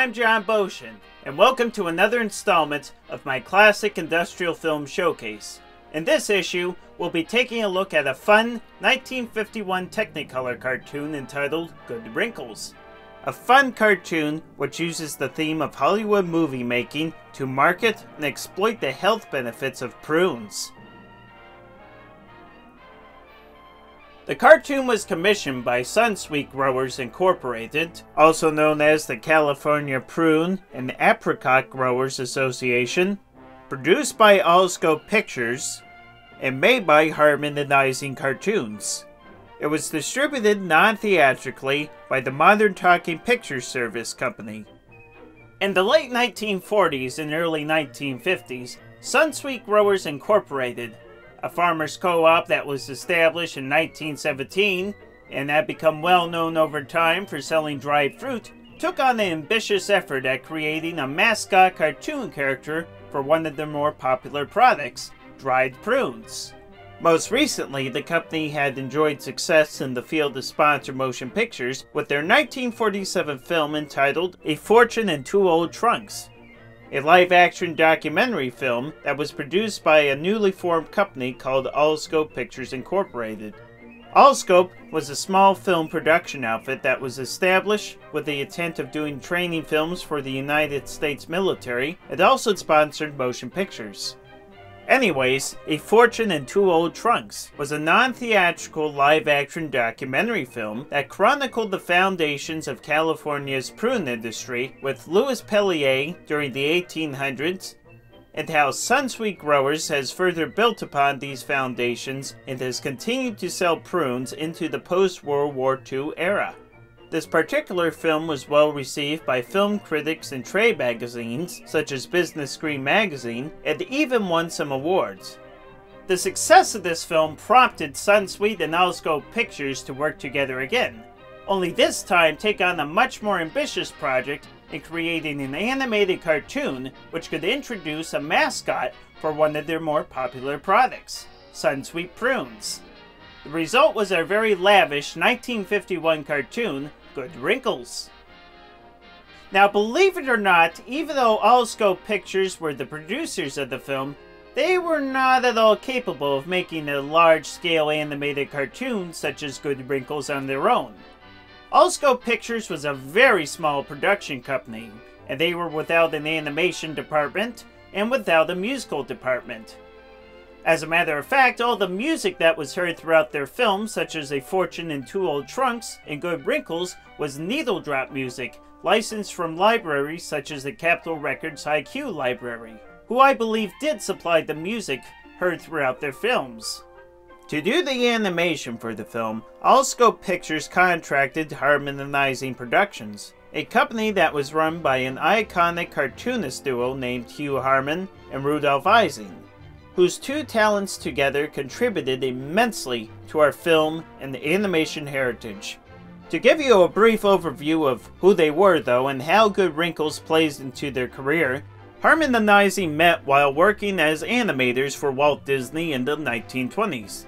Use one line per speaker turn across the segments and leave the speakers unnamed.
I'm Jon Boschen, and welcome to another installment of my Classic Industrial Film Showcase. In this issue, we'll be taking a look at a fun 1951 Technicolor cartoon entitled Good Wrinkles. A fun cartoon which uses the theme of Hollywood movie making to market and exploit the health benefits of prunes. The cartoon was commissioned by Sunsweet Growers Incorporated, also known as the California Prune and Apricot Growers Association, produced by Allscope Pictures, and made by Harman and Cartoons. It was distributed non-theatrically by the Modern Talking Picture Service Company. In the late 1940s and early 1950s, Sunsweet Growers Incorporated a farmers co-op that was established in 1917 and had become well known over time for selling dried fruit, took on the ambitious effort at creating a mascot cartoon character for one of their more popular products, dried prunes. Most recently, the company had enjoyed success in the field of sponsor motion pictures with their 1947 film entitled A Fortune in Two Old Trunks, a live action documentary film that was produced by a newly formed company called Allscope Pictures Incorporated. Allscope was a small film production outfit that was established with the intent of doing training films for the United States military and also sponsored motion pictures. Anyways, A Fortune in Two Old Trunks was a non-theatrical live-action documentary film that chronicled the foundations of California's prune industry with Louis Pellier during the 1800s and how Sunsweet Growers has further built upon these foundations and has continued to sell prunes into the post-World War II era. This particular film was well received by film critics and trade magazines, such as Business Screen magazine, and even won some awards. The success of this film prompted Sunsweet and Allscope Pictures to work together again, only this time take on a much more ambitious project in creating an animated cartoon which could introduce a mascot for one of their more popular products, Sunsweet Prunes. The result was a very lavish 1951 cartoon good wrinkles. Now, believe it or not, even though Allscope Pictures were the producers of the film, they were not at all capable of making a large-scale animated cartoon such as Good Wrinkles on their own. Allscope Pictures was a very small production company, and they were without an animation department and without a musical department. As a matter of fact, all the music that was heard throughout their films, such as A Fortune in Two Old Trunks and Good Wrinkles, was needle drop music, licensed from libraries such as the Capitol Records HiQ library, who I believe did supply the music heard throughout their films. To do the animation for the film, Allscope Pictures contracted Harman-Ising Productions, a company that was run by an iconic cartoonist duo named Hugh Harman and Rudolf Ising whose two talents together contributed immensely to our film and the animation heritage. To give you a brief overview of who they were, though, and how Good Wrinkles plays into their career, Harman and Ising met while working as animators for Walt Disney in the 1920s.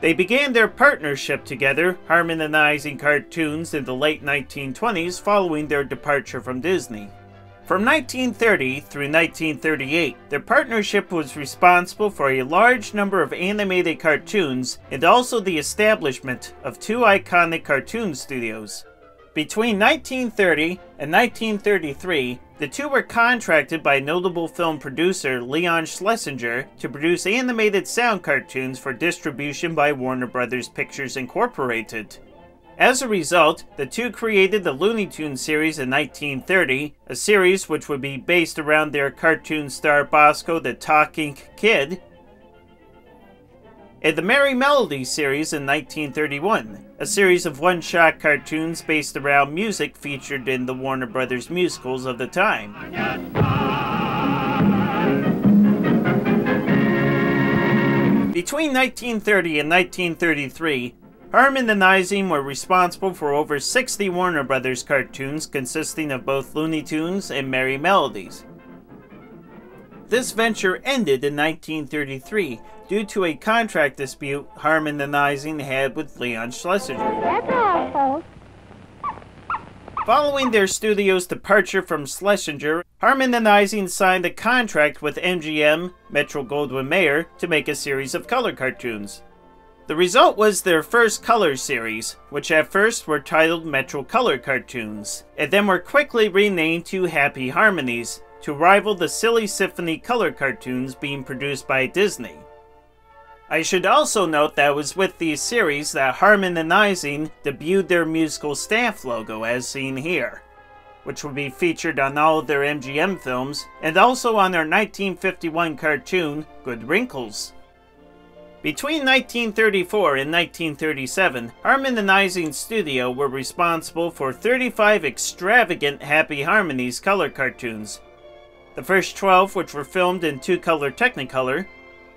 They began their partnership together, Harman-Ising Cartoons, in the late 1920s following their departure from Disney. From 1930 through 1938, their partnership was responsible for a large number of animated cartoons and also the establishment of two iconic cartoon studios. Between 1930 and 1933, the two were contracted by notable film producer Leon Schlesinger to produce animated sound cartoons for distribution by Warner Brothers Pictures Incorporated. As a result, the two created the Looney Tunes series in 1930, a series which would be based around their cartoon star Bosko the Talking Kid, and the Merry Melody series in 1931, a series of one-shot cartoons based around music featured in the Warner Brothers musicals of the time. Between 1930 and 1933, Harman and Ising were responsible for over 60 Warner Brothers cartoons consisting of both Looney Tunes and Merry Melodies. This venture ended in 1933 due to a contract dispute Harman and Ising had with Leon Schlesinger.
That's all.
Following their studio's departure from Schlesinger, Harman and Ising signed a contract with MGM, Metro Goldwyn Mayer, to make a series of color cartoons. The result was their first color series, which at first were titled Metro Color Cartoons, and then were quickly renamed to Happy Harmonies, to rival the Silly Symphony color cartoons being produced by Disney. I should also note that it was with these series that Harman and Ising debuted their musical staff logo as seen here, which would be featured on all of their MGM films and also on their 1951 cartoon, Good Wrinkles. Between 1934 and 1937, Harman and Ising Studio were responsible for 35 extravagant Happy Harmonies color cartoons. The first 12, which were filmed in two-color Technicolor,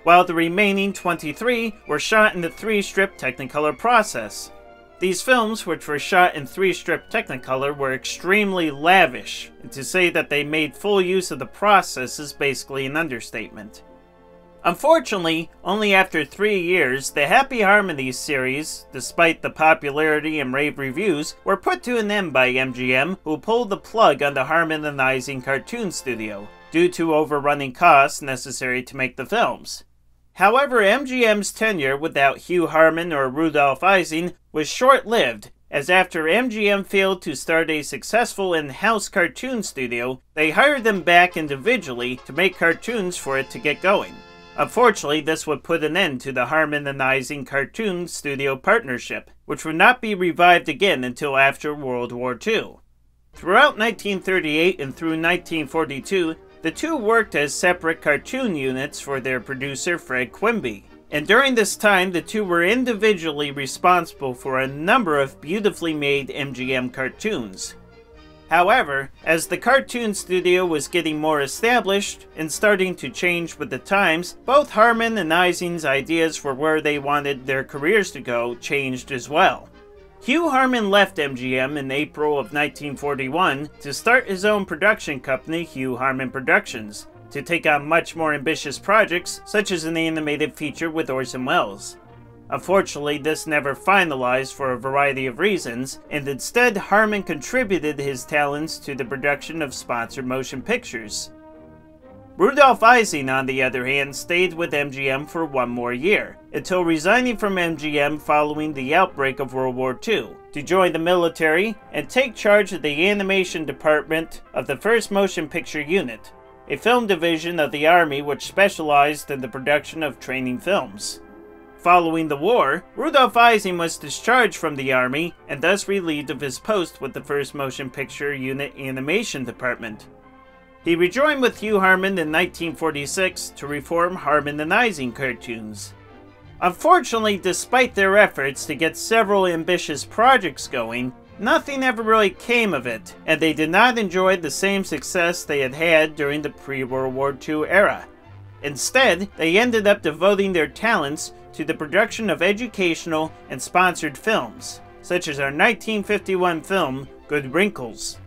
while the remaining 23 were shot in the 3-strip Technicolor process. These films, which were shot in 3-strip Technicolor, were extremely lavish, and to say that they made full use of the process is basically an understatement. Unfortunately, only after three years, the Happy Harmonies series, despite the popularity and rave reviews, were put to an end by MGM, who pulled the plug on the Harman-Ising cartoon studio, due to overrunning costs necessary to make the films. However, MGM's tenure without Hugh Harman or Rudolf Ising was short-lived, as after MGM failed to start a successful in-house cartoon studio, they hired them back individually to make cartoons for it to get going. Unfortunately, this would put an end to the Harman-Ising cartoon studio partnership, which would not be revived again until after World War II. Throughout 1938 and through 1942, the two worked as separate cartoon units for their producer Fred Quimby. And during this time, the two were individually responsible for a number of beautifully made MGM cartoons. However, as the cartoon studio was getting more established and starting to change with the times, both Harman and Ising's ideas for where they wanted their careers to go changed as well. Hugh Harman left MGM in April of 1941 to start his own production company, Hugh Harman Productions, to take on much more ambitious projects, such as an animated feature with Orson Welles. Unfortunately, this never finalized for a variety of reasons, and instead Harman contributed his talents to the production of sponsored motion pictures. Rudolf Ising, on the other hand, stayed with MGM for one more year, until resigning from MGM following the outbreak of World War II, to join the military and take charge of the animation department of the 1st Motion Picture Unit, a film division of the Army which specialized in the production of training films. Following the war, Rudolf Ising was discharged from the Army and thus relieved of his post with the 1st Motion Picture Unit Animation Department, he rejoined with Hugh Harman in 1946 to reform Harman and Ising cartoons. Unfortunately, despite their efforts to get several ambitious projects going, nothing ever really came of it, and they did not enjoy the same success they had had during the pre-World War II era. Instead, they ended up devoting their talents to the production of educational and sponsored films, such as our 1951 film, Good Wrinkles.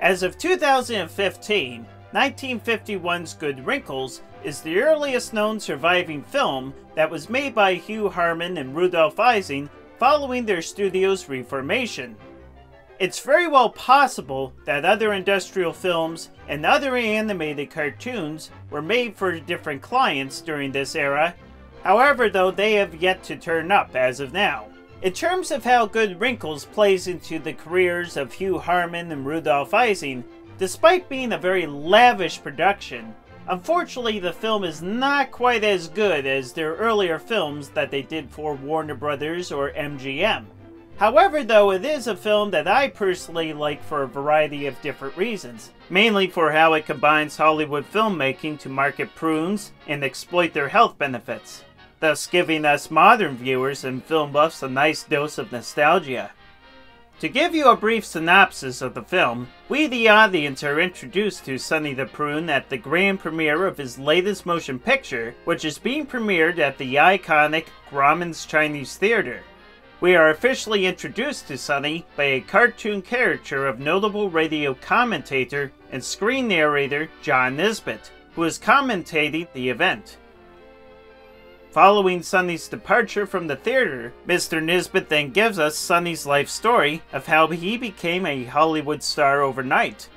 As of 2015, 1951's Good Wrinkles is the earliest known surviving film that was made by Hugh Harman and Rudolf Ising following their studio's reformation. It's very well possible that other industrial films and other animated cartoons were made for different clients during this era, however though they have yet to turn up as of now. In terms of how Good Wrinkles plays into the careers of Hugh Harman and Rudolf Ising, despite being a very lavish production, unfortunately the film is not quite as good as their earlier films that they did for Warner Brothers or MGM. However, though, it is a film that I personally like for a variety of different reasons. Mainly for how it combines Hollywood filmmaking to market prunes and exploit their health benefits thus giving us modern viewers and film buffs a nice dose of nostalgia. To give you a brief synopsis of the film, we the audience are introduced to Sonny the Prune at the grand premiere of his latest motion picture, which is being premiered at the iconic Grauman's Chinese Theater. We are officially introduced to Sonny by a cartoon caricature of notable radio commentator and screen narrator John Nesbitt, who is commentating the event. Following Sonny's departure from the theater, Mr. Nesbitt then gives us Sonny's life story of how he became a Hollywood star overnight.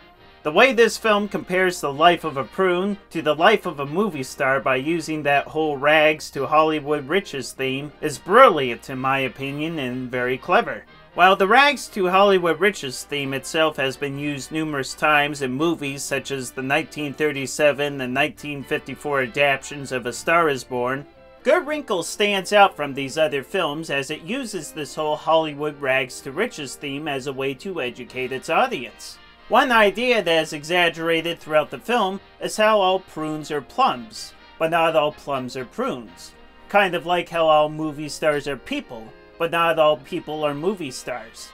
The way this film compares the life of a prune to the life of a movie star by using that whole rags to Hollywood riches theme is brilliant in my opinion and very clever. While the rags to Hollywood riches theme itself has been used numerous times in movies such as the 1937 and 1954 adaptations of A Star is Born, Good Wrinkles stands out from these other films as it uses this whole Hollywood rags to riches theme as a way to educate its audience. One idea that is exaggerated throughout the film is how all prunes are plums, but not all plums are prunes. Kind of like how all movie stars are people, but not all people are movie stars.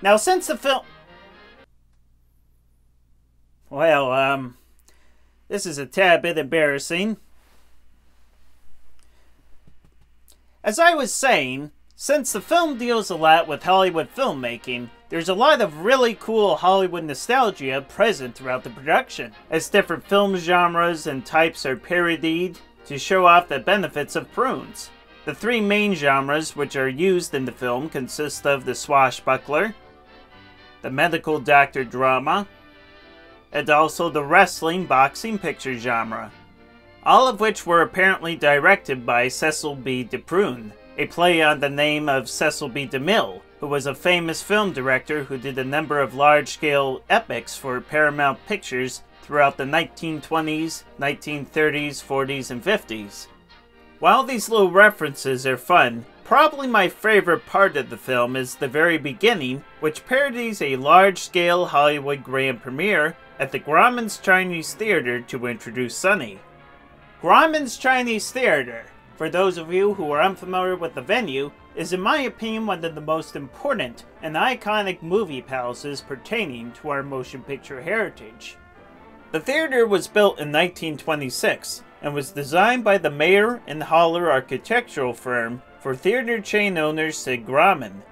Now, since the film. Well, um. This is a tad bit embarrassing. As I was saying, since the film deals a lot with Hollywood filmmaking, there's a lot of really cool Hollywood nostalgia present throughout the production, as different film genres and types are parodied to show off the benefits of prunes. The three main genres which are used in the film consist of the swashbuckler, the medical doctor drama, and also the wrestling boxing picture genre all of which were apparently directed by Cecil B. DePrune, a play on the name of Cecil B. DeMille, who was a famous film director who did a number of large-scale epics for Paramount Pictures throughout the 1920s, 1930s, 40s, and 50s. While these little references are fun, probably my favorite part of the film is the very beginning, which parodies a large-scale Hollywood grand premiere at the Grauman's Chinese Theater to introduce Sonny. Grauman's Chinese Theater, for those of you who are unfamiliar with the venue, is in my opinion one of the most important and iconic movie palaces pertaining to our motion picture heritage. The theater was built in 1926 and was designed by the Meyer and Holler architectural firm for theater chain owner Sid Grauman.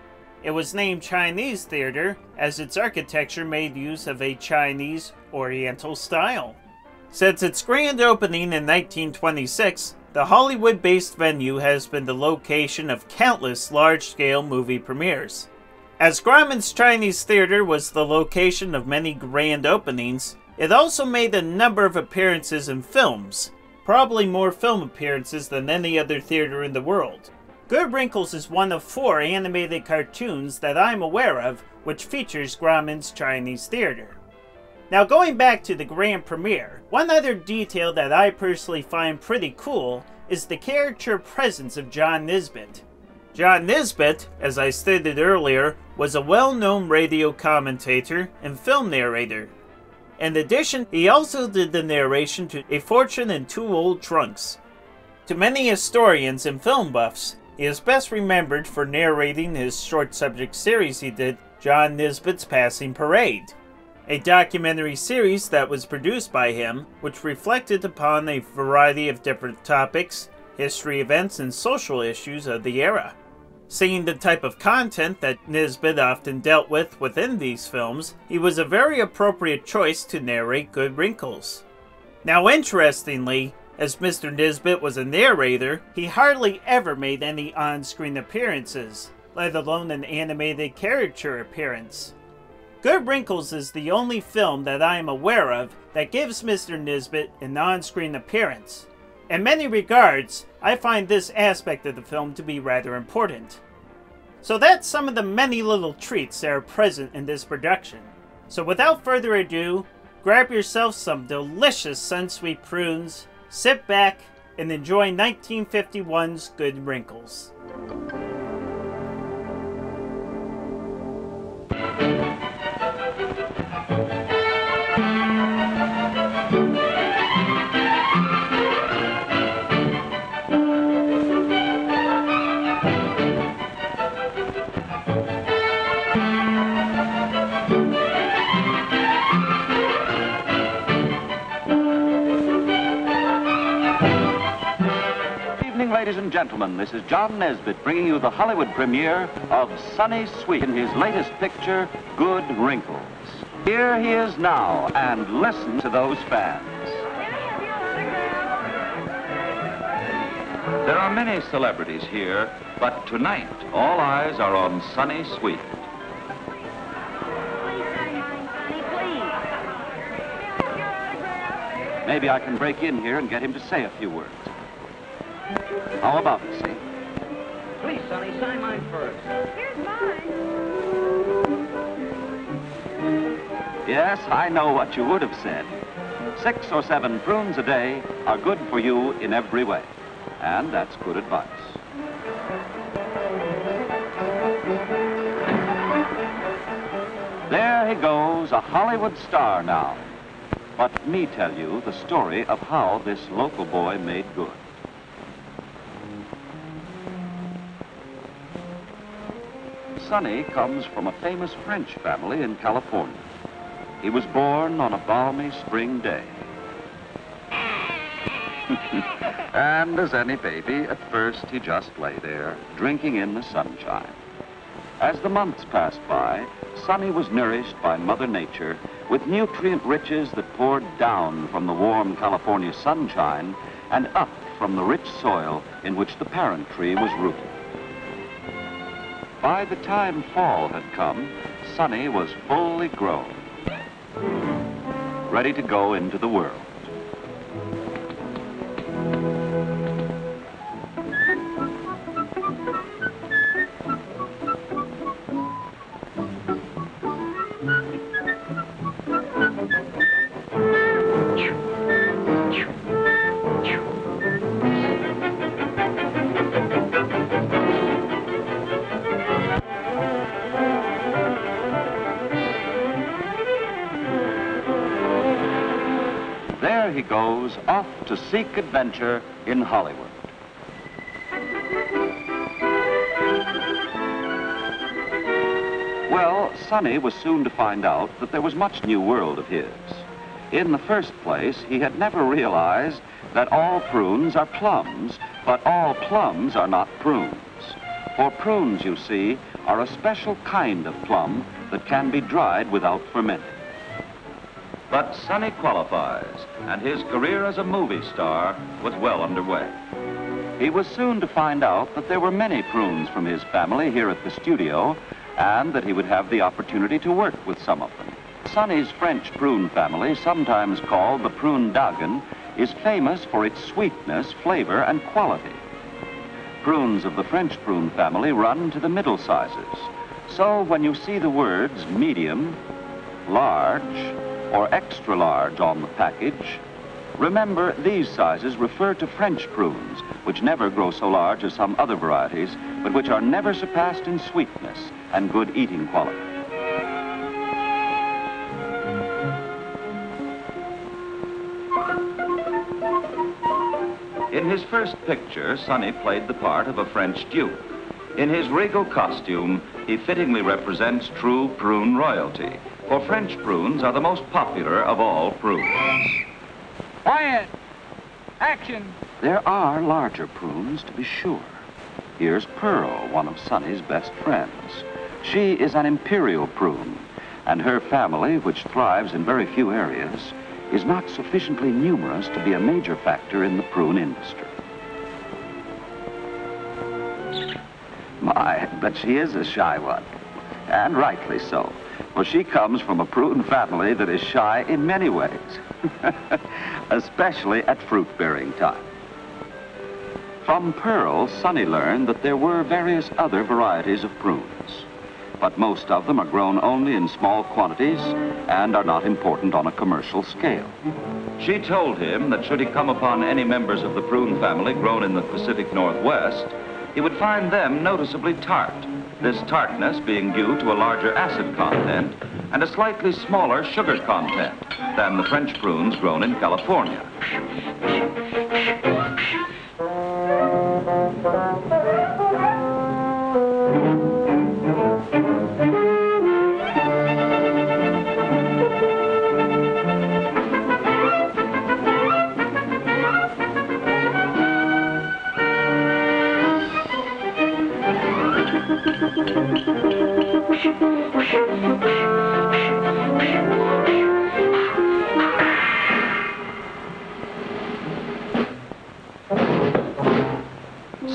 It was named Chinese Theater as its architecture made use of a Chinese Oriental style. Since its grand opening in 1926, the Hollywood-based venue has been the location of countless large-scale movie premieres. As Grauman's Chinese Theater was the location of many grand openings, it also made a number of appearances in films, probably more film appearances than any other theater in the world. Good Wrinkles is one of four animated cartoons that I'm aware of which features Grauman's Chinese Theater. Now going back to the grand premiere, one other detail that I personally find pretty cool is the character presence of John Nesbitt. John Nesbitt, as I stated earlier, was a well-known radio commentator and film narrator. In addition, he also did the narration to A Fortune in Two Old Trunks. To many historians and film buffs, he is best remembered for narrating his short subject series he did, John Nesbitt's Passing Parade a documentary series that was produced by him, which reflected upon a variety of different topics, history events, and social issues of the era. Seeing the type of content that Nesbitt often dealt with within these films, he was a very appropriate choice to narrate Good Wrinkles. Now interestingly, as Mr. Nesbitt was a narrator, he hardly ever made any on-screen appearances, let alone an animated character appearance. Good Wrinkles is the only film that I am aware of that gives Mr. Nesbitt an on-screen appearance. In many regards, I find this aspect of the film to be rather important. So that's some of the many little treats that are present in this production. So without further ado, grab yourself some delicious Sunsweet prunes, sit back, and enjoy 1951's Good Wrinkles.
Gentlemen. This is John Nesbitt bringing you the Hollywood premiere of Sonny Sweet in his latest picture, Good Wrinkles. Here he is now, and listen to those fans. There are many celebrities here, but tonight all eyes are on Sunny Sweet. Maybe I can break in here and get him to say a few words. How about it, see?
Please, Sonny, sign mine first.
Here's mine.
Yes, I know what you would have said. Six or seven prunes a day are good for you in every way. And that's good advice. There he goes, a Hollywood star now. But me tell you the story of how this local boy made good. Sonny comes from a famous French family in California. He was born on a balmy spring day. and as any baby, at first he just lay there, drinking in the sunshine. As the months passed by, Sonny was nourished by Mother Nature with nutrient riches that poured down from the warm California sunshine and up from the rich soil in which the parent tree was rooted. By the time fall had come, Sonny was fully grown, ready to go into the world. Seek adventure in Hollywood. Well, Sonny was soon to find out that there was much new world of his. In the first place, he had never realized that all prunes are plums, but all plums are not prunes. For prunes, you see, are a special kind of plum that can be dried without fermenting. But Sonny qualifies, and his career as a movie star was well underway. He was soon to find out that there were many prunes from his family here at the studio, and that he would have the opportunity to work with some of them. Sonny's French prune family, sometimes called the prune d'Agen, is famous for its sweetness, flavor, and quality. Prunes of the French prune family run to the middle sizes. So when you see the words medium, large, or extra large on the package, remember these sizes refer to French prunes, which never grow so large as some other varieties, but which are never surpassed in sweetness and good eating quality. In his first picture, Sonny played the part of a French duke. In his regal costume, he fittingly represents true prune royalty, for French prunes are the most popular of all prunes.
Quiet. Action.
There are larger prunes, to be sure. Here's Pearl, one of Sonny's best friends. She is an imperial prune, and her family, which thrives in very few areas, is not sufficiently numerous to be a major factor in the prune industry. My, but she is a shy one, and rightly so, for she comes from a prune family that is shy in many ways, especially at fruit-bearing time. From Pearl, Sonny learned that there were various other varieties of prunes, but most of them are grown only in small quantities and are not important on a commercial scale. She told him that should he come upon any members of the prune family grown in the Pacific Northwest, he would find them noticeably tart, this tartness being due to a larger acid content and a slightly smaller sugar content than the French prunes grown in California.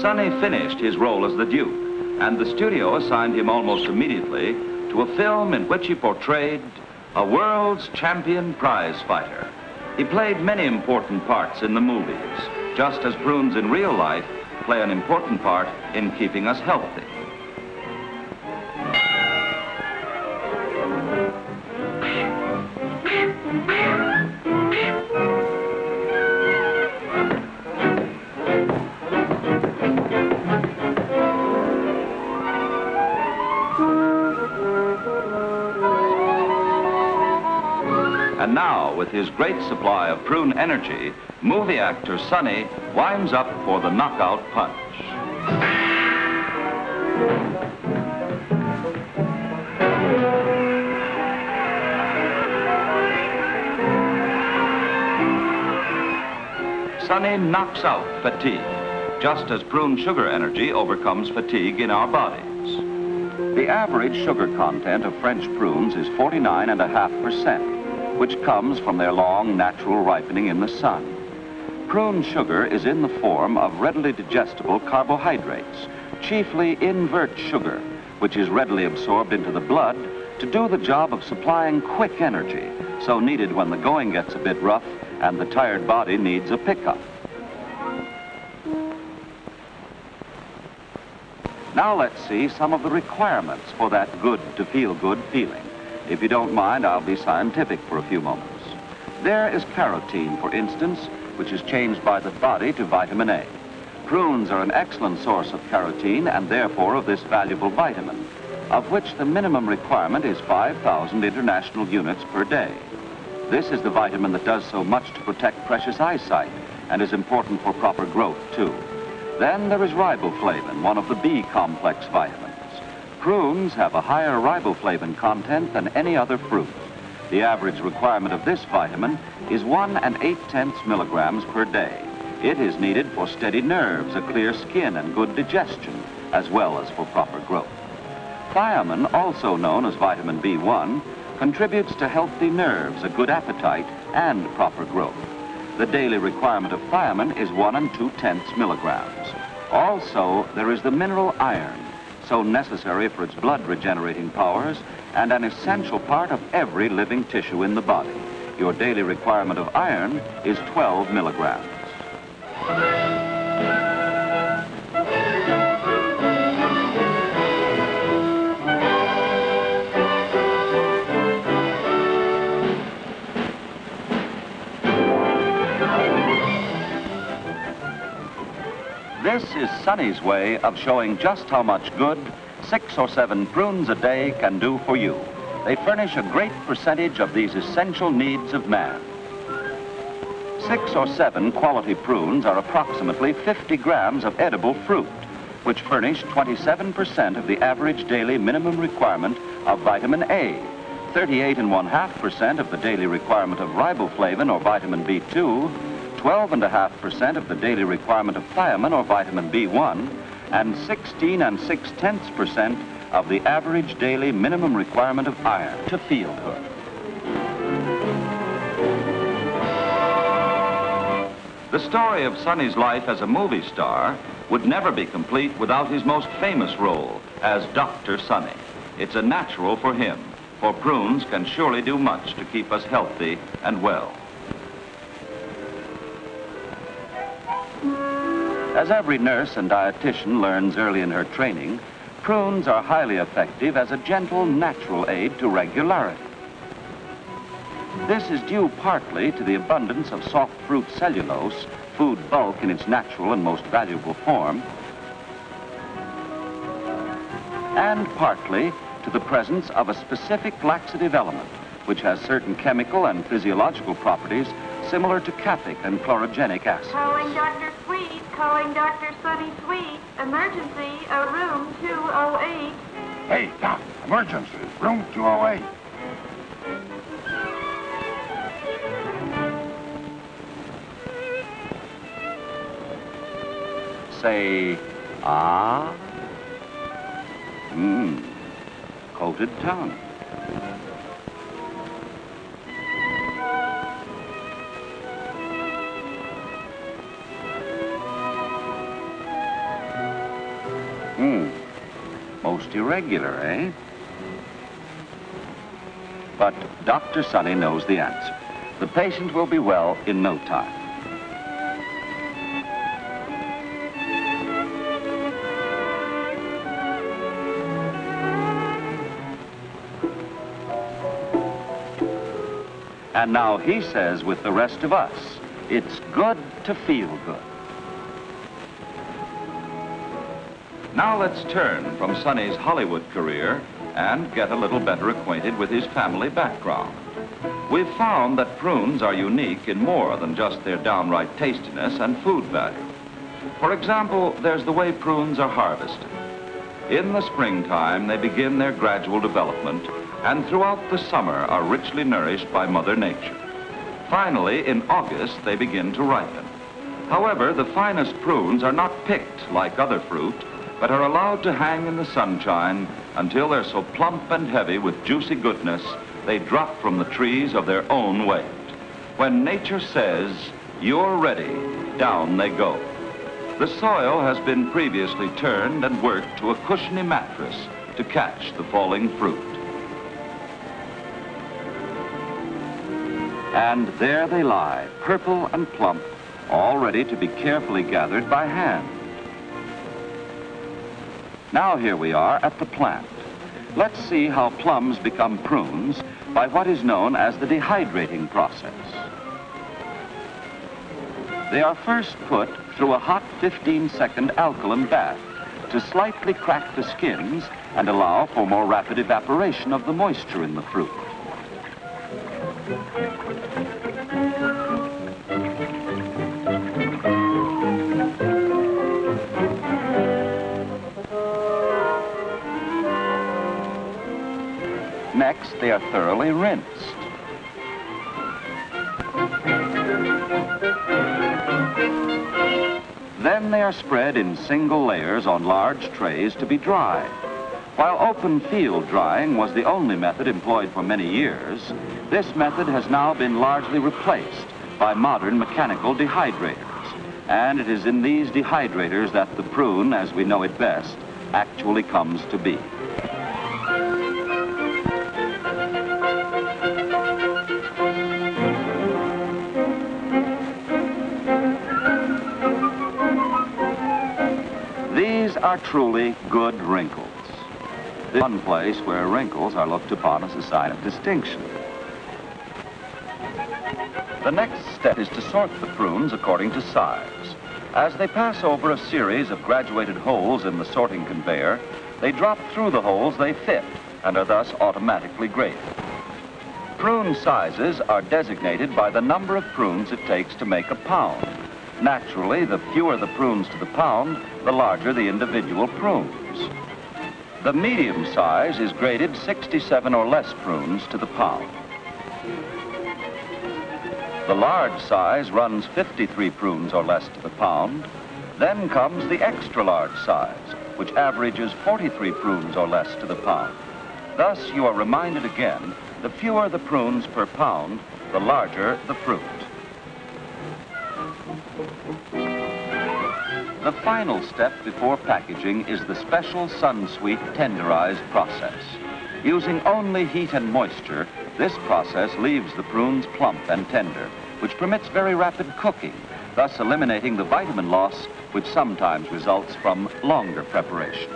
Sonny finished his role as the Duke, and the studio assigned him almost immediately to a film in which he portrayed a world's champion prize fighter. He played many important parts in the movies, just as prunes in real life play an important part in keeping us healthy. His great supply of prune energy, movie actor Sonny winds up for the knockout punch. Sonny knocks out fatigue, just as prune sugar energy overcomes fatigue in our bodies. The average sugar content of French prunes is 49.5%, which comes from their long natural ripening in the sun. Prune sugar is in the form of readily digestible carbohydrates, chiefly invert sugar, which is readily absorbed into the blood to do the job of supplying quick energy, so needed when the going gets a bit rough and the tired body needs a pickup. Now let's see some of the requirements for that good to feel good feeling. If you don't mind, I'll be scientific for a few moments. There is carotene, for instance, which is changed by the body to vitamin A. Prunes are an excellent source of carotene and therefore of this valuable vitamin, of which the minimum requirement is 5,000 international units per day. This is the vitamin that does so much to protect precious eyesight and is important for proper growth, too. Then there is riboflavin, one of the B complex vitamins. Prunes have a higher riboflavin content than any other fruit. The average requirement of this vitamin is 1 and 8 tenths milligrams per day. It is needed for steady nerves, a clear skin, and good digestion, as well as for proper growth. Thiamine, also known as vitamin B1, contributes to healthy nerves, a good appetite, and proper growth. The daily requirement of thiamine is 1 and 2 tenths milligrams. Also, there is the mineral iron, so necessary for its blood regenerating powers and an essential part of every living tissue in the body. Your daily requirement of iron is 12 milligrams. This is Sonny's way of showing just how much good six or seven prunes a day can do for you. They furnish a great percentage of these essential needs of man. Six or seven quality prunes are approximately 50 grams of edible fruit, which furnish 27% of the average daily minimum requirement of vitamin A, 38 and one half percent of the daily requirement of riboflavin or vitamin B2, 12.5% of the daily requirement of thiamine or vitamin B1, and 16 and 6 tenths percent of the average daily minimum requirement of iron to feel good. The story of Sonny's life as a movie star would never be complete without his most famous role as Dr. Sonny. It's a natural for him, for prunes can surely do much to keep us healthy and well. As every nurse and dietitian learns early in her training, prunes are highly effective as a gentle, natural aid to regularity. This is due partly to the abundance of soft fruit cellulose, food bulk in its natural and most valuable form, and partly to the presence of a specific laxative element, which has certain chemical and physiological properties similar to caffeic and chlorogenic acid.
Calling Dr. Sweet, calling Dr. Sunny Sweet. Emergency, a room 208.
Hey, Doc, emergency, room 208.
Say, ah, mmm, coated tongue. Irregular, eh? But Dr. Sunny knows the answer. The patient will be well in no time. And now he says with the rest of us, it's good to feel good. Now let's turn from Sonny's Hollywood career and get a little better acquainted with his family background. We've found that prunes are unique in more than just their downright tastiness and food value. For example, there's the way prunes are harvested. In the springtime, they begin their gradual development and throughout the summer are richly nourished by Mother Nature. Finally, in August, they begin to ripen. However, the finest prunes are not picked like other fruit, but are allowed to hang in the sunshine until they're so plump and heavy with juicy goodness, they drop from the trees of their own weight. When nature says, you're ready, down they go. The soil has been previously turned and worked to a cushiony mattress to catch the falling fruit. And there they lie, purple and plump, all ready to be carefully gathered by hand. Now here we are at the plant. Let's see how plums become prunes by what is known as the dehydrating process. They are first put through a hot 15-second alkaline bath to slightly crack the skins and allow for more rapid evaporation of the moisture in the fruit. They are thoroughly rinsed. Then they are spread in single layers on large trays to be dried. While open field drying was the only method employed for many years, this method has now been largely replaced by modern mechanical dehydrators. And it is in these dehydrators that the prune, as we know it best, actually comes to be. Are truly good wrinkles. The one place where wrinkles are looked upon as a sign of distinction. The next step is to sort the prunes according to size. As they pass over a series of graduated holes in the sorting conveyor, they drop through the holes they fit and are thus automatically graded. Prune sizes are designated by the number of prunes it takes to make a pound. Naturally, the fewer the prunes to the pound, the larger the individual prunes. The medium size is graded 67 or less prunes to the pound. The large size runs 53 prunes or less to the pound. Then comes the extra large size, which averages 43 prunes or less to the pound. Thus, you are reminded again, the fewer the prunes per pound, the larger the fruit. The final step before packaging is the special Sunsweet tenderized process. Using only heat and moisture, this process leaves the prunes plump and tender, which permits very rapid cooking, thus eliminating the vitamin loss which sometimes results from longer preparation.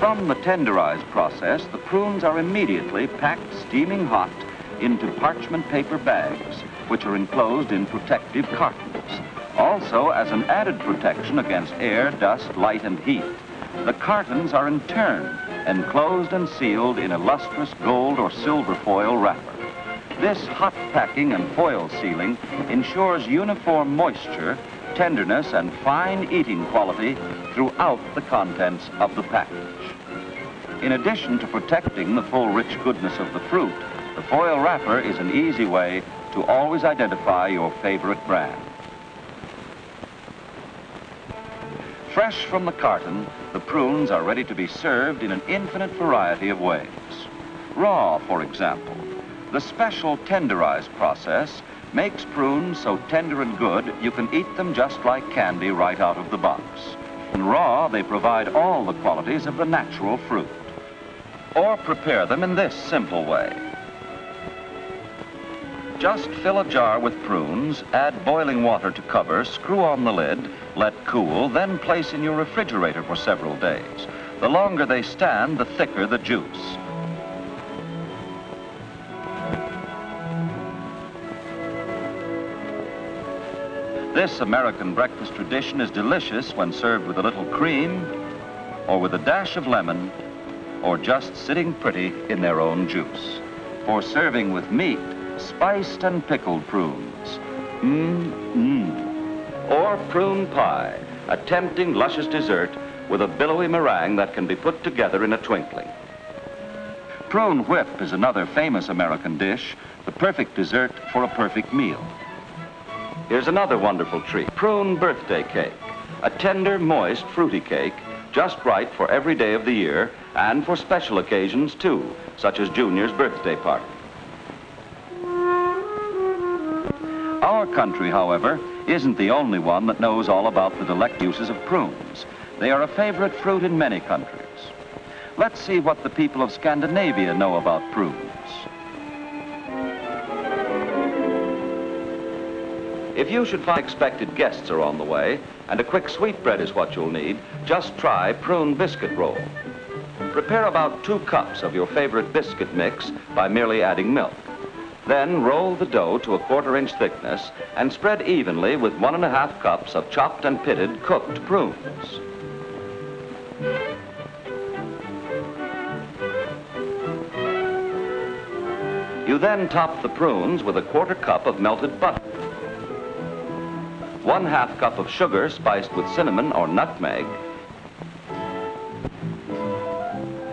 From the tenderized process, the prunes are immediately packed steaming hot into parchment paper bags, which are enclosed in protective cartons. Also, as an added protection against air, dust, light, and heat, the cartons are in turn enclosed and sealed in a lustrous gold or silver foil wrapper. This hot packing and foil sealing ensures uniform moisture, tenderness, and fine eating quality throughout the contents of the package. In addition to protecting the full rich goodness of the fruit, the foil wrapper is an easy way to always identify your favorite brand. Fresh from the carton, the prunes are ready to be served in an infinite variety of ways. Raw, for example. The special tenderized process makes prunes so tender and good you can eat them just like candy right out of the box. And raw, they provide all the qualities of the natural fruit. Or prepare them in this simple way. Just fill a jar with prunes, add boiling water to cover, screw on the lid, let cool, then place in your refrigerator for several days. The longer they stand, the thicker the juice. This American breakfast tradition is delicious when served with a little cream, or with a dash of lemon, or just sitting pretty in their own juice. For serving with meat, spiced and pickled prunes. Mmm, mmm. Or prune pie, a tempting, luscious dessert with a billowy meringue that can be put together in a twinkling. Prune whip is another famous American dish, the perfect dessert for a perfect meal. Here's another wonderful treat, prune birthday cake, a tender, moist, fruity cake, just right for every day of the year and for special occasions too, such as Junior's birthday party. Our country, however, isn't the only one that knows all about the delectable uses of prunes. They are a favorite fruit in many countries. Let's see what the people of Scandinavia know about prunes. If you should find expected guests are on the way, and a quick sweetbread is what you'll need, just try prune biscuit roll. Prepare about two cups of your favorite biscuit mix by merely adding milk. Then roll the dough to a quarter inch thickness and spread evenly with one and a half cups of chopped and pitted cooked prunes. You then top the prunes with a quarter cup of melted butter. One half cup of sugar spiced with cinnamon or nutmeg.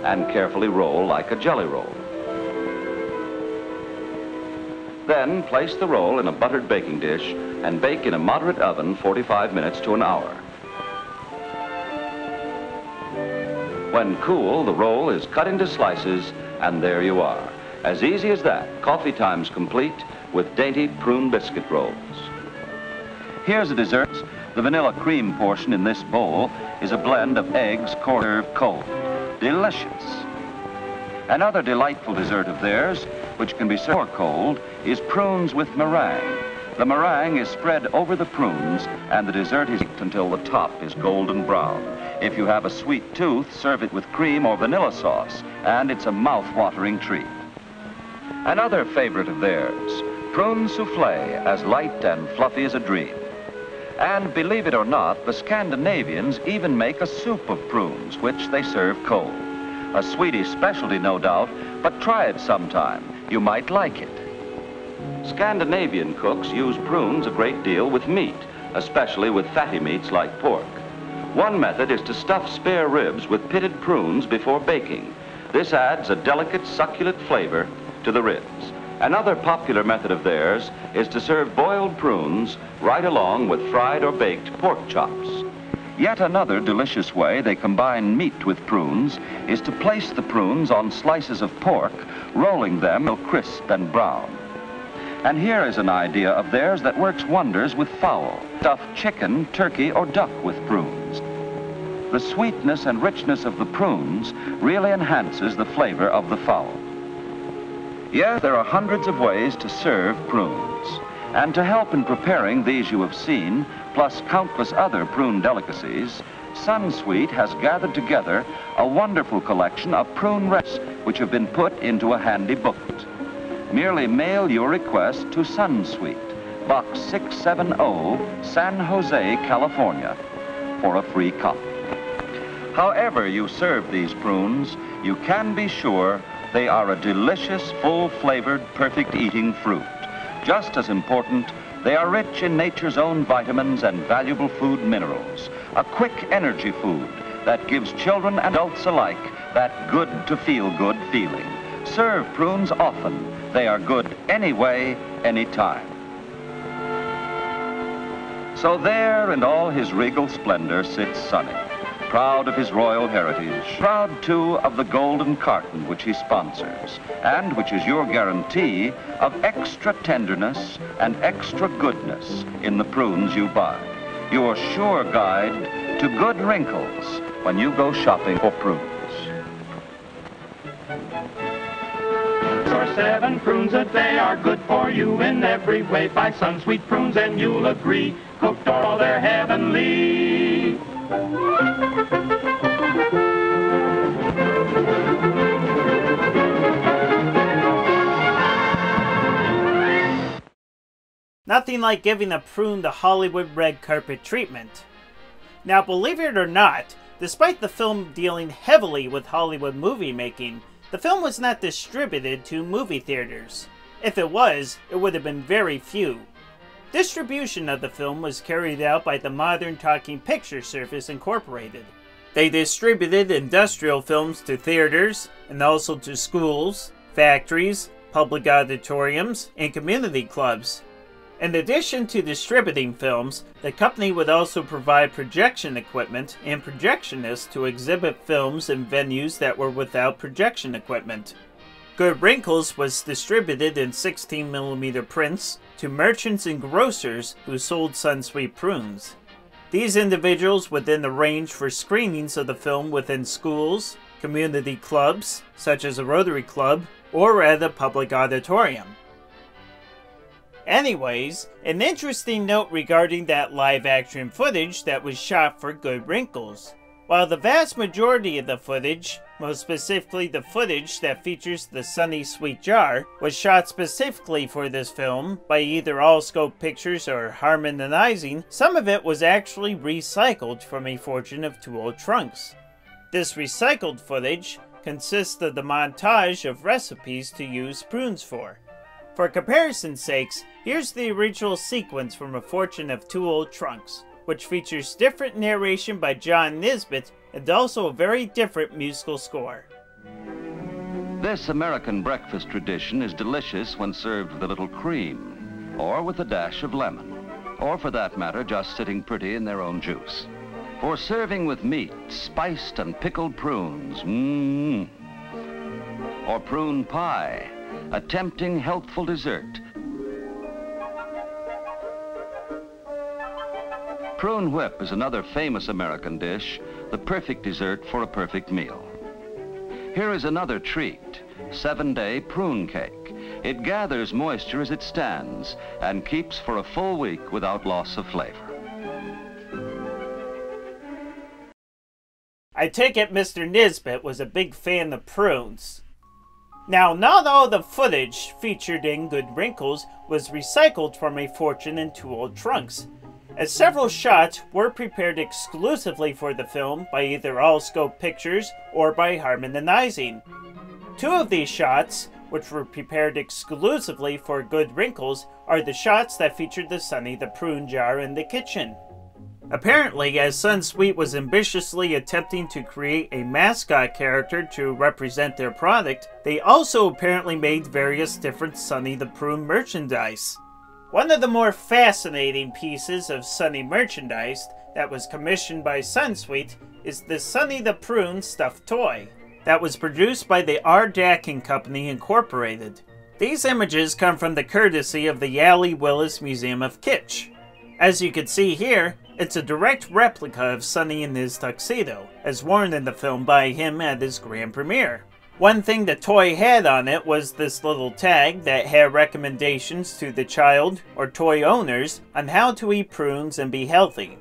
And carefully roll like a jelly roll. Then place the roll in a buttered baking dish and bake in a moderate oven 45 minutes to an hour. When cool, the roll is cut into slices and there you are. As easy as that, coffee time's complete with dainty prune biscuit rolls. Here's the dessert. The vanilla cream portion in this bowl is a blend of eggs served cold. Delicious. Another delightful dessert of theirs, which can be served cold, is prunes with meringue. The meringue is spread over the prunes, and the dessert is eaten until the top is golden brown. If you have a sweet tooth, serve it with cream or vanilla sauce, and it's a mouth-watering treat. Another favorite of theirs, prune souffle, as light and fluffy as a dream. And believe it or not, the Scandinavians even make a soup of prunes, which they serve cold. A Swedish specialty, no doubt, but try it sometime. You might like it. Scandinavian cooks use prunes a great deal with meat, especially with fatty meats like pork. One method is to stuff spare ribs with pitted prunes before baking. This adds a delicate, succulent flavor to the ribs. Another popular method of theirs is to serve boiled prunes right along with fried or baked pork chops. Yet another delicious way they combine meat with prunes is to place the prunes on slices of pork, rolling them till crisp and brown. And here is an idea of theirs that works wonders with fowl. Stuff chicken, turkey, or duck with prunes. The sweetness and richness of the prunes really enhances the flavor of the fowl. Yes, there are hundreds of ways to serve prunes. And to help in preparing these you have seen, plus countless other prune delicacies, Sunsweet has gathered together a wonderful collection of prune recipes which have been put into a handy booklet. Merely mail your request to Sunsweet, Box 670, San Jose, California, for a free copy. However you serve these prunes, you can be sure they are a delicious, full-flavored, perfect eating fruit. Just as important, they are rich in nature's own vitamins and valuable food minerals. A quick energy food that gives children and adults alike that good to feel good feeling. Serve prunes often. They are good anyway, anytime. So there in all his regal splendor sits Sunny proud of his royal heritage, proud too of the golden carton which he sponsors, and which is your guarantee of extra tenderness and extra goodness in the prunes you buy. Your sure guide to good wrinkles when you go shopping for prunes.
Or seven prunes a day are good for you in every way. Buy Sunsweet prunes and you'll agree. Cooked all they're heavenly.
Nothing like giving a prune the Hollywood red carpet treatment. Now, believe it or not, despite the film dealing heavily with Hollywood movie making, the film was not distributed to movie theaters. If it was, it would have been very few. Distribution of the film was carried out by the Modern Talking Picture Service Incorporated. They distributed industrial films to theaters and also to schools, factories, public auditoriums, and community clubs. In addition to distributing films, the company would also provide projection equipment and projectionists to exhibit films in venues that were without projection equipment. Good Wrinkles was distributed in 16mm prints to merchants and grocers who sold Sunsweet prunes. These individuals within the range for screenings of the film within schools, community clubs, such as a Rotary Club, or at a public auditorium. Anyways, an interesting note regarding that live action footage that was shot for Good Wrinkles. While the vast majority of the footage, most specifically the footage that features the Sunny Sweet Jar, was shot specifically for this film by either Allscope Pictures or Harman-Ising. some of it was actually recycled from A Fortune of Two Old Trunks. This recycled footage consists of the montage of recipes to use prunes for. For comparison's sakes, here's the original sequence from A Fortune of Two Old Trunks, which features different narration by John Nesbitt and also a very different musical score.
This American breakfast tradition is delicious when served with a little cream, or with a dash of lemon, or for that matter, just sitting pretty in their own juice. For serving with meat, spiced and pickled prunes, mmm. Or prune pie, a tempting, healthful dessert. Prune whip is another famous American dish, the perfect dessert for a perfect meal. Here is another treat, seven-day prune cake. It gathers moisture as it stands and keeps for a full week without loss of flavor.
I take it Mr. Nesbitt was a big fan of prunes. Now, not all the footage featured in Good Wrinkles was recycled from A Fortune in Two Old Trunks, as several shots were prepared exclusively for the film by either Allscope Pictures or by Harman and Ising. Two of these shots, which were prepared exclusively for Good Wrinkles, are the shots that featured the Sunny the Prune jar in the kitchen. Apparently, as Sunsweet was ambitiously attempting to create a mascot character to represent their product, they also apparently made various different Sunny the Prune merchandise. One of the more fascinating pieces of Sunny merchandise that was commissioned by Sunsweet is the Sunny the Prune stuffed toy that was produced by the R. Dakin Company Incorporated. These images come from the courtesy of the Yali Willis Museum of Kitsch. As you can see here, it's a direct replica of Sunny in his tuxedo, as worn in the film by him at his grand premiere. One thing the toy had on it was this little tag that had recommendations to the child or toy owners on how to eat prunes and be healthy.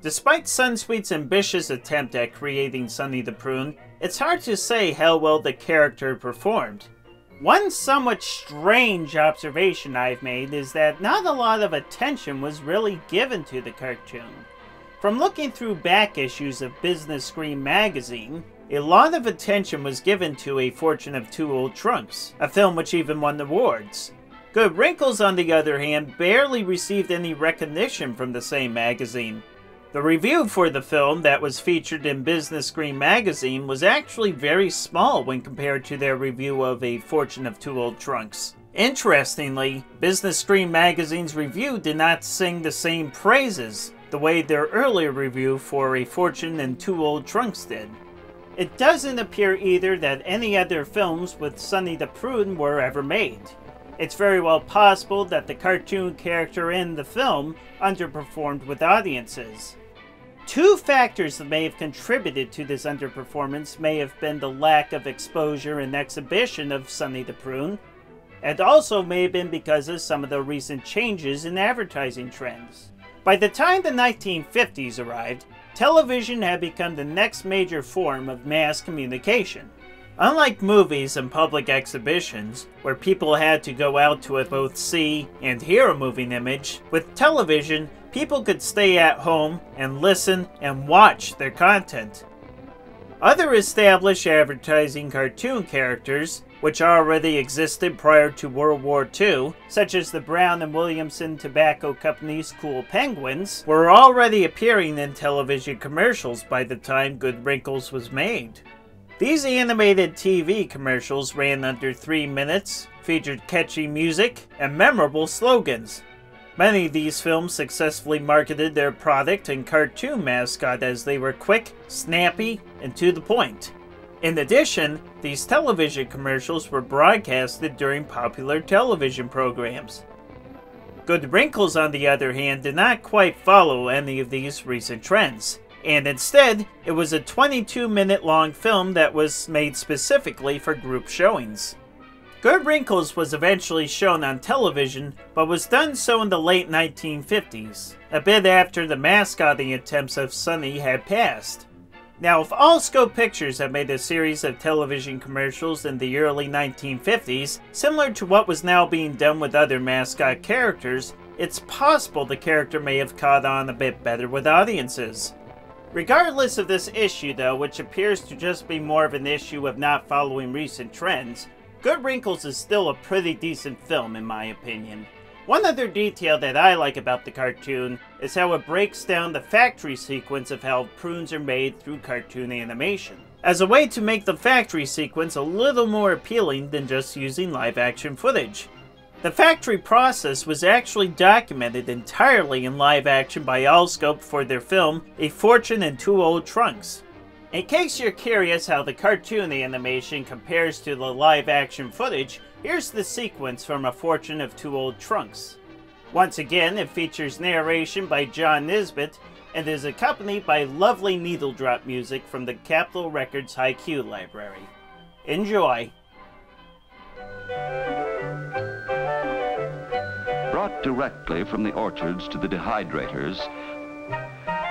Despite Sunsweet's ambitious attempt at creating Sunny the Prune, it's hard to say how well the character performed. One somewhat strange observation I've made is that not a lot of attention was really given to the cartoon. From looking through back issues of Business Screen magazine, a lot of attention was given to A Fortune of Two Old Trunks, a film which even won awards. Good Wrinkles, on the other hand, barely received any recognition from the same magazine. The review for the film that was featured in Business Screen magazine was actually very small when compared to their review of A Fortune of Two Old Trunks. Interestingly, Business Screen magazine's review did not sing the same praises the way their earlier review for A Fortune and Two Old Trunks did. It doesn't appear either that any other films with Sunny the Prune were ever made. It's very well possible that the cartoon character in the film underperformed with audiences. Two factors that may have contributed to this underperformance may have been the lack of exposure and exhibition of Sunny the Prune, and also may have been because of some of the recent changes in advertising trends. By the time the 1950s arrived, television had become the next major form of mass communication. Unlike movies and public exhibitions, where people had to go out to both see and hear a moving image, with television, people could stay at home and listen and watch their content. Other established advertising cartoon characters, which already existed prior to World War II, such as the Brown and Williamson Tobacco Company's Kool Penguins, were already appearing in television commercials by the time Good Wrinkles was made. These animated TV commercials ran under three minutes, featured catchy music, and memorable slogans. Many of these films successfully marketed their product and cartoon mascot as they were quick, snappy, and to the point. In addition, these television commercials were broadcasted during popular television programs. Good Wrinkles, on the other hand, did not quite follow any of these recent trends and instead, it was a 22 minute long film that was made specifically for group showings. Good Wrinkles was eventually shown on television, but was done so in the late 1950s, a bit after the mascotting attempts of Sunny had passed. Now, if all Allscope Pictures had made a series of television commercials in the early 1950s, similar to what was now being done with other mascot characters, it's possible the character may have caught on a bit better with audiences. Regardless of this issue, though, which appears to just be more of an issue of not following recent trends, Good Wrinkles is still a pretty decent film in my opinion. One other detail that I like about the cartoon is how it breaks down the factory sequence of how prunes are made through cartoon animation, as a way to make the factory sequence a little more appealing than just using live action footage. The factory process was actually documented entirely in live action by Allscope for their film A Fortune in Two Old Trunks. In case you're curious how the cartoon animation compares to the live action footage, here's the sequence from A Fortune of Two Old Trunks. Once again, it features narration by John Nesbitt and is accompanied by lovely needle drop music from the Capitol Records Hi-Q library. Enjoy!
brought directly from the orchards to the dehydrators,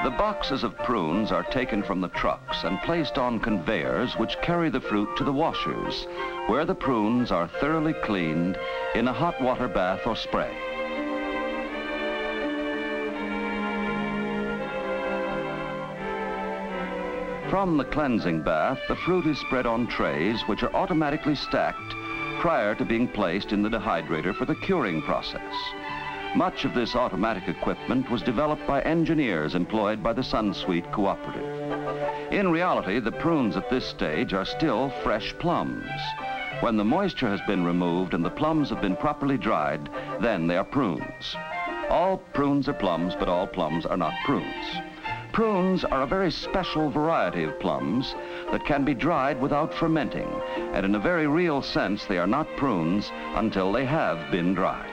the boxes of prunes are taken from the trucks and placed on conveyors which carry the fruit to the washers, where the prunes are thoroughly cleaned in a hot water bath or spray. From the cleansing bath, the fruit is spread on trays which are automatically stacked prior to being placed in the dehydrator for the curing process. Much of this automatic equipment was developed by engineers employed by the Sunsweet Cooperative. In reality, the prunes at this stage are still fresh plums. When the moisture has been removed and the plums have been properly dried, then they are prunes. All prunes are plums, but all plums are not prunes. Prunes are a very special variety of plums that can be dried without fermenting, and in a very real sense, they are not prunes until they have been dried.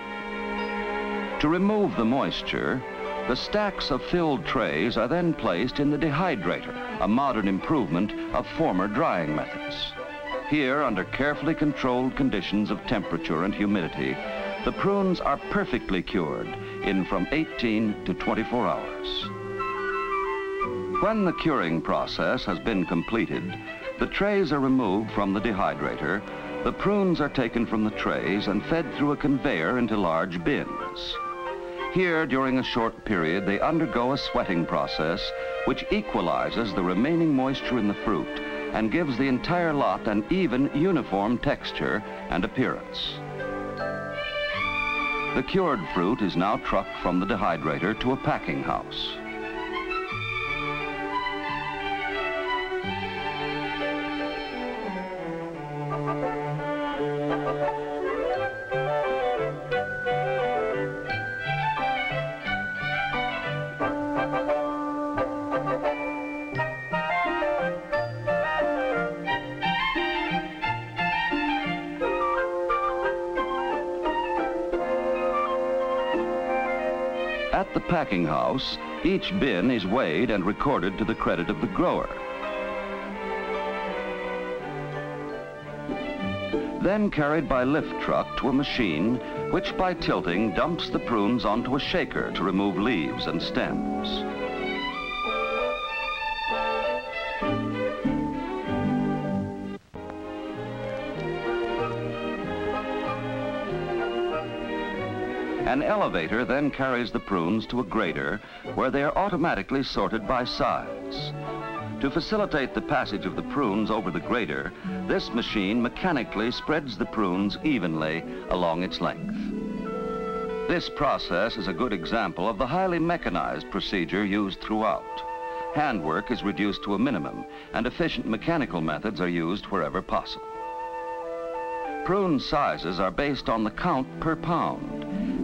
To remove the moisture, the stacks of filled trays are then placed in the dehydrator, a modern improvement of former drying methods. Here, under carefully controlled conditions of temperature and humidity, the prunes are perfectly cured in from 18 to 24 hours. When the curing process has been completed, the trays are removed from the dehydrator, the prunes are taken from the trays and fed through a conveyor into large bins. Here, during a short period, they undergo a sweating process which equalizes the remaining moisture in the fruit and gives the entire lot an even, uniform texture and appearance. The cured fruit is now trucked from the dehydrator to a packing house. Packing house, Each bin is weighed and recorded to the credit of the grower. Then carried by lift truck to a machine, which by tilting dumps the prunes onto a shaker to remove leaves and stems. An elevator then carries the prunes to a grader where they are automatically sorted by size. To facilitate the passage of the prunes over the grader, this machine mechanically spreads the prunes evenly along its length. This process is a good example of the highly mechanized procedure used throughout. Handwork is reduced to a minimum and efficient mechanical methods are used wherever possible. Prune sizes are based on the count per pound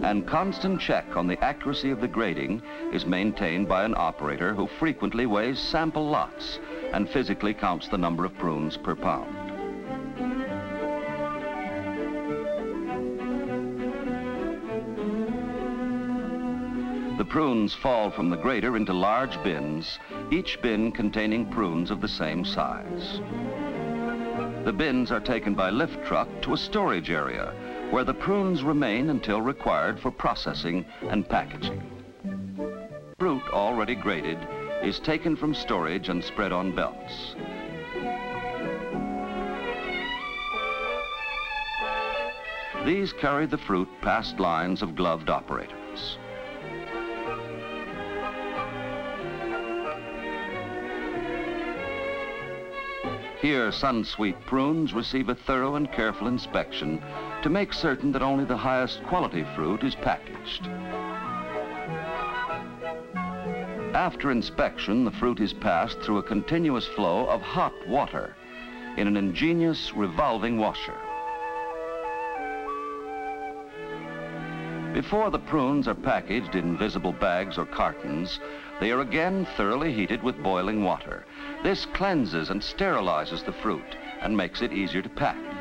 and constant check on the accuracy of the grading is maintained by an operator who frequently weighs sample lots and physically counts the number of prunes per pound. The prunes fall from the grader into large bins, each bin containing prunes of the same size. The bins are taken by lift truck to a storage area where the prunes remain until required for processing and packaging. Fruit already graded is taken from storage and spread on belts. These carry the fruit past lines of gloved operators. Here, Sunsweet prunes receive a thorough and careful inspection to make certain that only the highest quality fruit is packaged. After inspection, the fruit is passed through a continuous flow of hot water in an ingenious revolving washer. Before the prunes are packaged in visible bags or cartons, they are again thoroughly heated with boiling water. This cleanses and sterilizes the fruit and makes it easier to pack.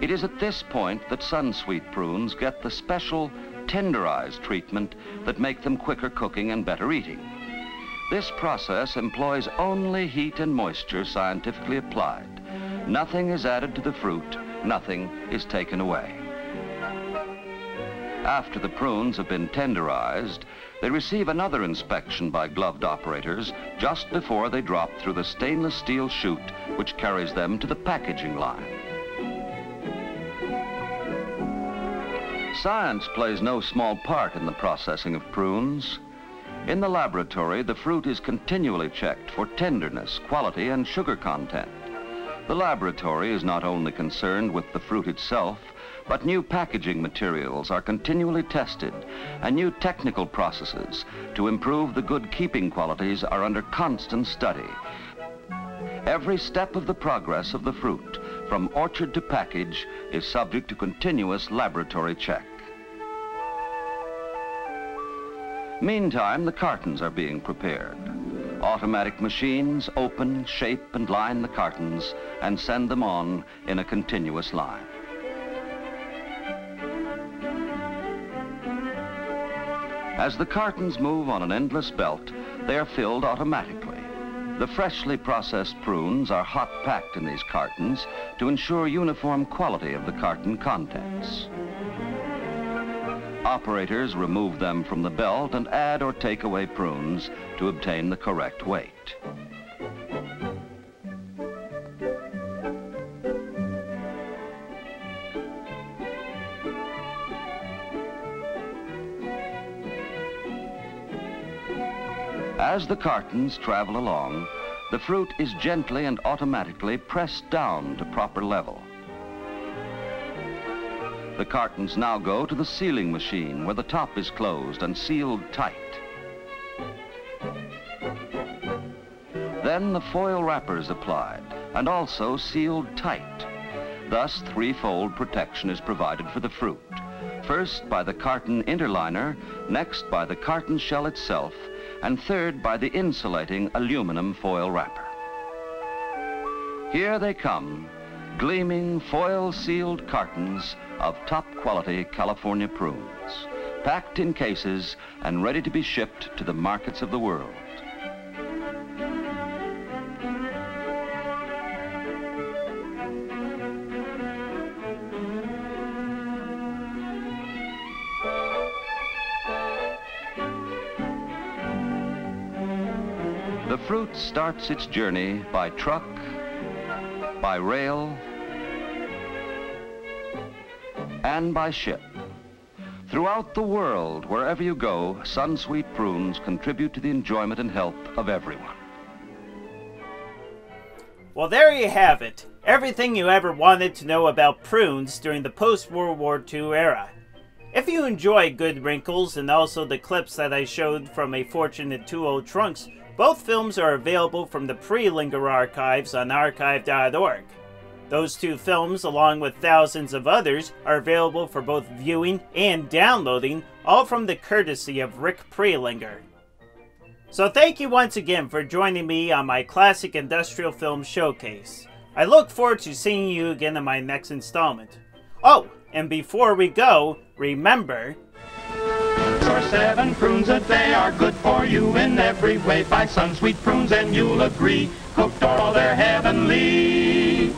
It is at this point that Sunsweet prunes get the special tenderized treatment that make them quicker cooking and better eating. This process employs only heat and moisture scientifically applied. Nothing is added to the fruit, nothing is taken away. After the prunes have been tenderized, they receive another inspection by gloved operators just before they drop through the stainless steel chute which carries them to the packaging line. Science plays no small part in the processing of prunes. In the laboratory, the fruit is continually checked for tenderness, quality, and sugar content. The laboratory is not only concerned with the fruit itself, but new packaging materials are continually tested, and new technical processes to improve the good keeping qualities are under constant study. Every step of the progress of the fruit from orchard to package is subject to continuous laboratory check. Meantime, the cartons are being prepared. Automatic machines open, shape, and line the cartons and send them on in a continuous line. As the cartons move on an endless belt, they are filled automatically. The freshly processed prunes are hot packed in these cartons to ensure uniform quality of the carton contents. Operators remove them from the belt and add or take away prunes to obtain the correct weight. As the cartons travel along, the fruit is gently and automatically pressed down to proper level. The cartons now go to the sealing machine where the top is closed and sealed tight. Then the foil wrapper is applied and also sealed tight. Thus, threefold protection is provided for the fruit. First by the carton interliner, next by the carton shell itself, and third by the insulating aluminum foil wrapper. Here they come, gleaming foil-sealed cartons of top quality California prunes, packed in cases and ready to be shipped to the markets of the world. Starts its journey by truck, by rail, and by ship. Throughout the world, wherever you go, Sunsweet prunes contribute to the enjoyment and health of everyone.
Well, there you have it. Everything you ever wanted to know about prunes during the post-World War II era. If you enjoy Good Wrinkles and also the clips that I showed from A Fortune Fortunate Two Old Trunks, both films are available from the Prelinger archives on archive.org. Those two films, along with thousands of others, are available for both viewing and downloading, all from the courtesy of Rick Prelinger. So thank you once again for joining me on my Classic Industrial Film Showcase. I look forward to seeing you again in my next installment. Oh, and before we go, remember...
Or seven prunes a day are good for you in every way. Buy Sunsweet prunes and you'll agree. Cooked all they're heavenly.